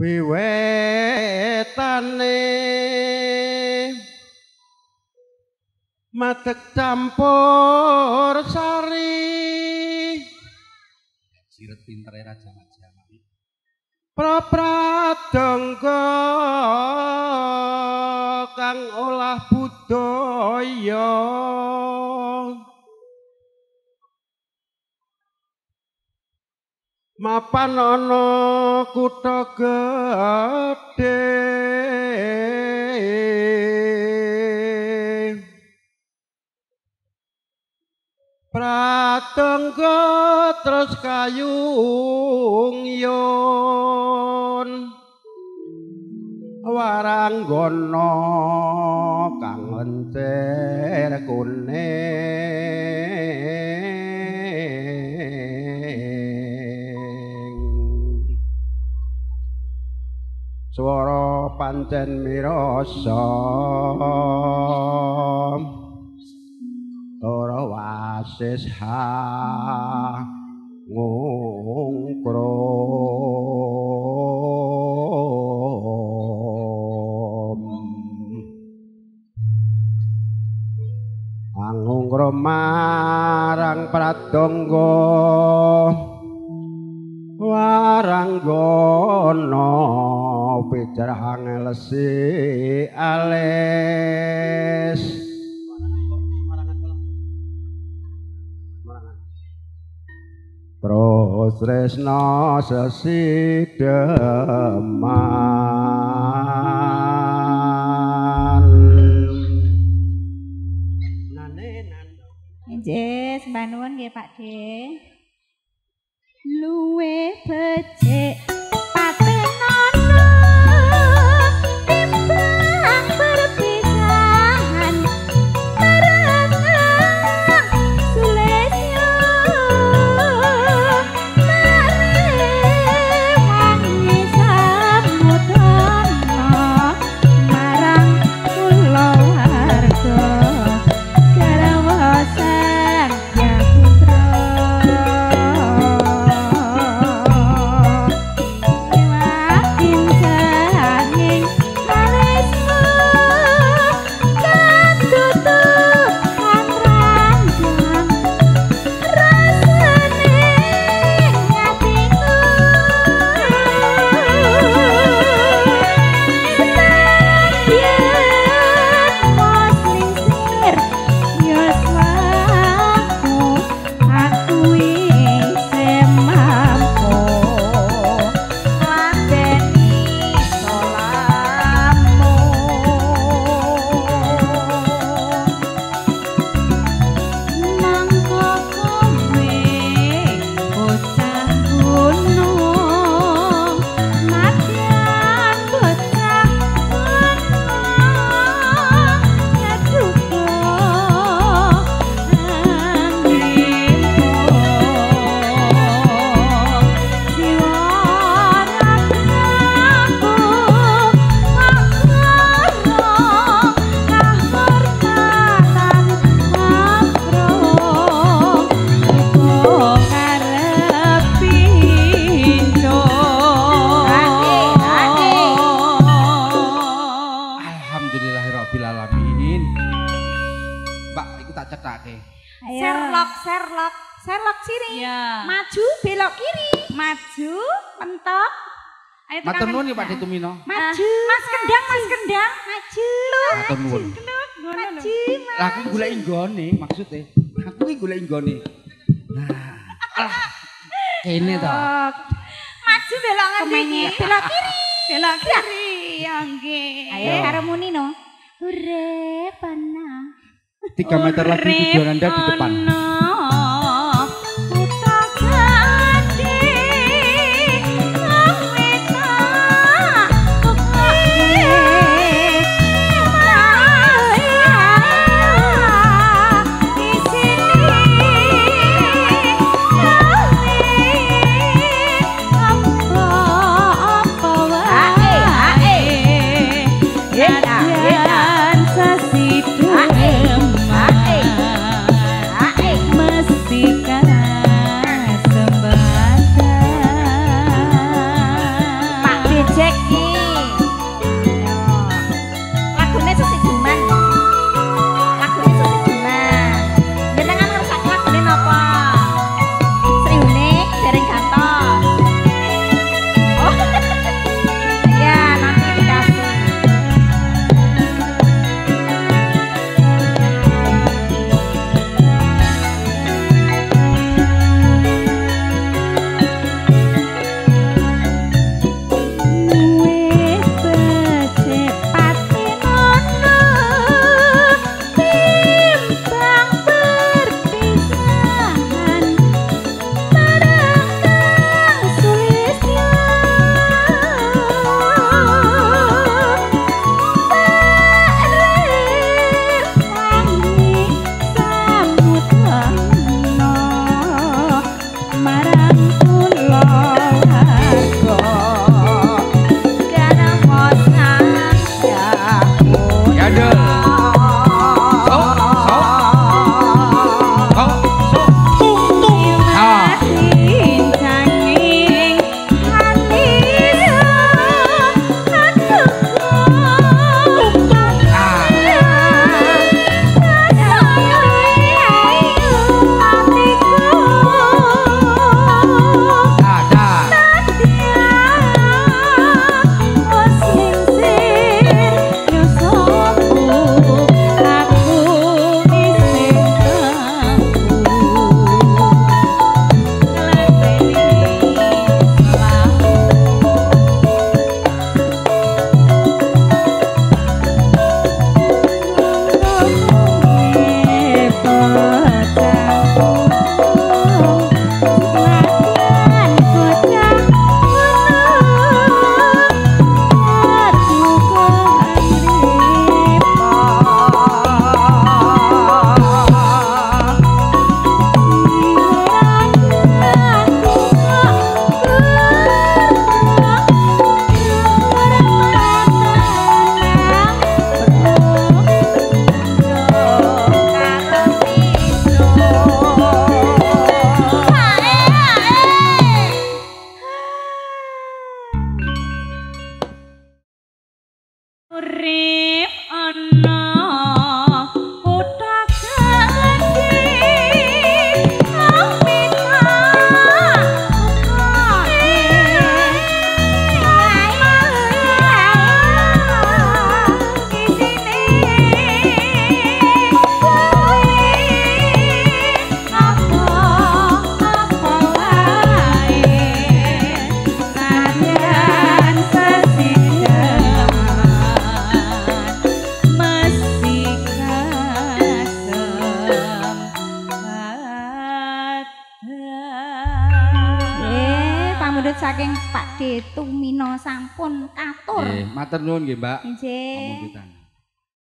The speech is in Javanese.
wiwetane. Madeg campur sari. Siret pintere raja Majapahit. prapradangga kang olah budaya mapan ana kutha gedhe pratangga terus kayung yun waranggana kang lencer kuning swara pancen mirasa. Ora wasis ha ngungkrom angungkrom marang pradangga pijarang lesi alis. Terus Nane nane Nggih, sembah nuwun nggih Pak D. Luwe becik tak cethake. Sherlock, Sherlock, Sherlock sini. Iya. Maju, belok kiri. Maju, mentok. Ayo Matur nuwun ya Pak Detumino. Maju. Mas Kendang, Mas Kendang. Maju. Matur nuwun. Maju. Lah aku golek nggone maksudnya. Aku iki golek nggone. Nah, alah. Kene to. Maju belok ngendi? Belok kiri. Belok kiri, ya nggih. Ayo karo muni no. Urip ana. 3 meter lagi tujuan Anda di depan. correr. Saking Pak De Tumino sampun katur. Nggih, matur nuwun nggih, Mbak. Nggih.